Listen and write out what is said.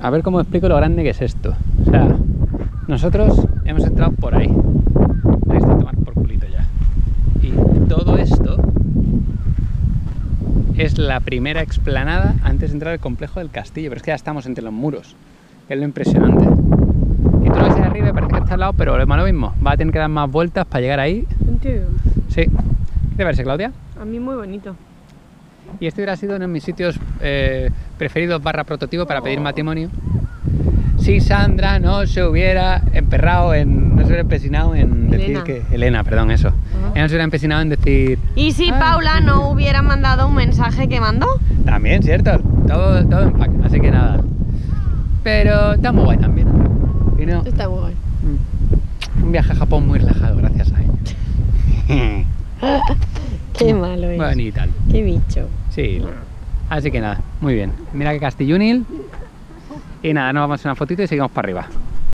a ver cómo explico lo grande que es esto. O sea, nosotros hemos entrado por ahí. Ahí está tomar por culito ya. Y todo esto es la primera explanada antes de entrar al complejo del castillo. Pero es que ya estamos entre los muros. que Es lo impresionante. Y tú lo ves de arriba y parece que está al lado, pero es lo mismo. Va a tener que dar más vueltas para llegar ahí. Sí. ¿Qué te parece, Claudia? A mí muy bonito. Y este hubiera sido uno de mis sitios eh, preferidos barra prototipo para pedir matrimonio. Si Sandra no se hubiera emperrado en. no se hubiera empecinado en decir que. Elena, perdón, eso. Ella no se hubiera empecinado en decir. ¿Y si Ah. Paula no hubiera mandado un mensaje que mandó? También, ¿cierto? Todo, todo en pack, así que nada. Pero está muy guay también. Y no, Está muy guay. mm, un viaje a Japón muy relajado, gracias a ella. Qué malo es. bueno, y tal. Qué bicho. Sí. Así que nada, muy bien. Mira que Castillunil. Y nada, nos vamos a hacer una fotito y seguimos para arriba.